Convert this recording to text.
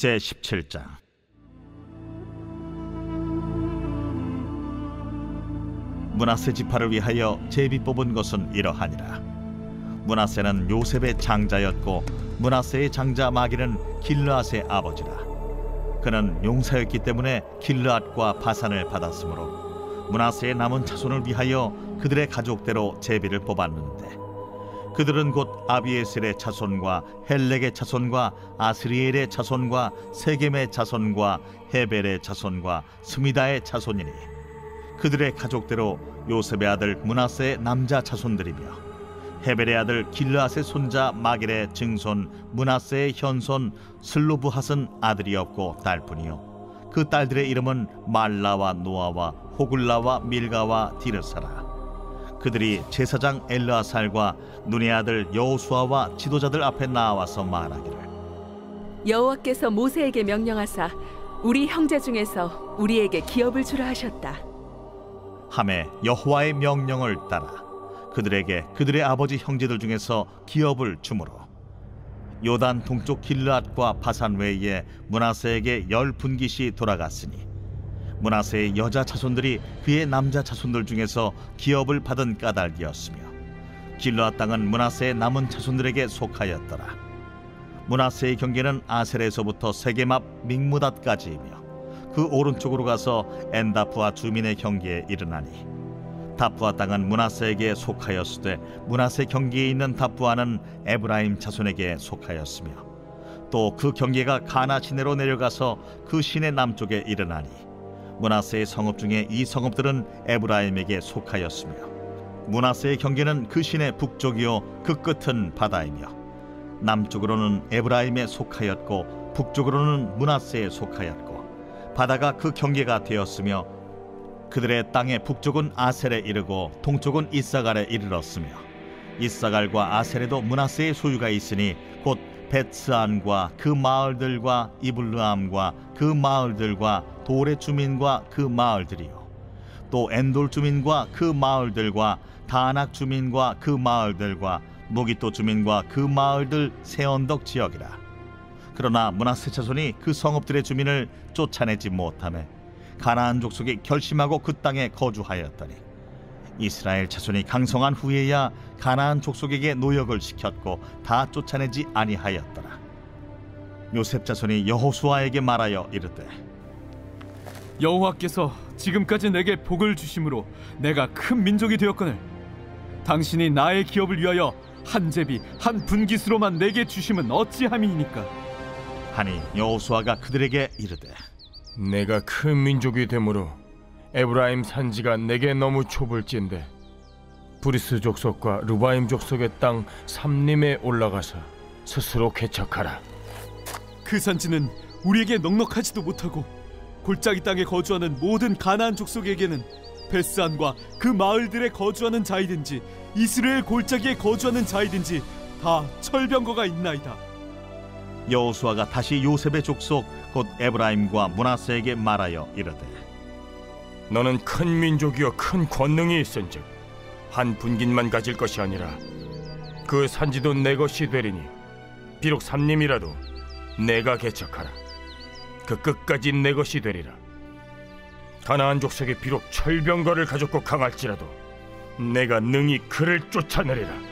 제 17장. 문하세 지파를 위하여 제비 뽑은 것은 이러하니라. 문하세는 요셉의 장자였고 문하세의 장자 마기는 길르앗의 아버지라. 그는 용사였기 때문에 길르앗과 바산을 받았으므로 문하세의 남은 자손을 위하여 그들의 가족대로 제비를 뽑았는데 그들은 곧 아비에셀의 자손과 헬렉의 자손과 아스리엘의 자손과 세겜의 자손과 헤벨의 자손과 스미다의 자손이니 그들의 가족대로 요셉의 아들 문하세의 남자 자손들이며 헤벨의 아들 길르앗의 손자 마길의 증손 문하세의 현손 슬로브핫은 아들이 없고 딸뿐이요. 그 딸들의 이름은 말라와 노아와 호글라와 밀가와 디르사라 그들이 제사장 엘르아살과 눈의 아들 여호수아와 지도자들 앞에 나와서 말하기를 여호와께서 모세에게 명령하사 우리 형제 중에서 우리에게 기업을 주라 하셨다. 함에 여호와의 명령을 따라 그들에게 그들의 아버지 형제들 중에서 기업을 주므로 요단 동쪽 길르앗과 바산 외에 문하세에게 열 분깃이 돌아갔으니 문하세의 여자 자손들이 그의 남자 자손들 중에서 기업을 받은 까닭이었으며 길르앗 땅은 문하세의 남은 자손들에게 속하였더라. 문하세의 경계는 아셀에서부터 세겜 앞 믹무닷까지이며 그 오른쪽으로 가서 엔다프와 주민의 경계에 이르나니 다프아 땅은 문하세에게 속하였으되 문하세 경계에 있는 다프아는 에브라임 자손에게 속하였으며 또 그 경계가 가나 시내로 내려가서 그 시내 남쪽에 이르나니 문하세의 성읍 중에 이 성읍들은 에브라임에게 속하였으며 문하세의 경계는 그 시내 북쪽이요 그 끝은 바다이며 남쪽으로는 에브라임에 속하였고 북쪽으로는 문하세에 속하였고 바다가 그 경계가 되었으며 그들의 땅의 북쪽은 아셀에 이르고 동쪽은 이사갈에 이르렀으며 이사갈과 아셀에도 문하세의 소유가 있으니 곧 베츠안과 그 마을들과 이블르암과 그 마을들과 돌의 주민과 그 마을들이요. 또 엔돌 주민과 그 마을들과 다낙 주민과 그 마을들과 무기토 주민과 그 마을들 세언덕 지역이라. 그러나 문하세 자손이 그 성읍들의 주민을 쫓아내지 못하며 가나안 족속이 결심하고 그 땅에 거주하였더니 이스라엘 자손이 강성한 후에야 가나안 족속에게 노역을 시켰고 다 쫓아내지 아니하였더라. 요셉 자손이 여호수아에게 말하여 이르되 여호와께서 지금까지 내게 복을 주심으로 내가 큰 민족이 되었거늘 당신이 나의 기업을 위하여 한 제비 한 분깃으로만 내게 주심은 어찌함이니까? 하니 여호수아가 그들에게 이르되 내가 큰 민족이 되므로 에브라임 산지가 내게 너무 좁을진대 브리스 족속과 르바임 족속의 땅 삼림에 올라가서 스스로 개척하라. 그 산지는 우리에게 넉넉하지도 못하고 골짜기 땅에 거주하는 모든 가나안 족속에게는 벧 스안과 그 마을들에 거주하는 자이든지 이스라엘 골짜기에 거주하는 자이든지 다 철병거가 있나이다. 여호수아가 다시 요셉의 족속 곧 에브라임과 문하세에게 말하여 이르되 너는 큰 민족이요 큰 권능이 있은즉 한 분깃만 가질 것이 아니라 그 산지도 내 것이 되리니 비록 삼림이라도 내가 개척하라. 그 끝까지 내 것이 되리라. 가나안 족속이 비록 철병거를 가졌고 강할지라도 내가 능히 그를 쫓아내리라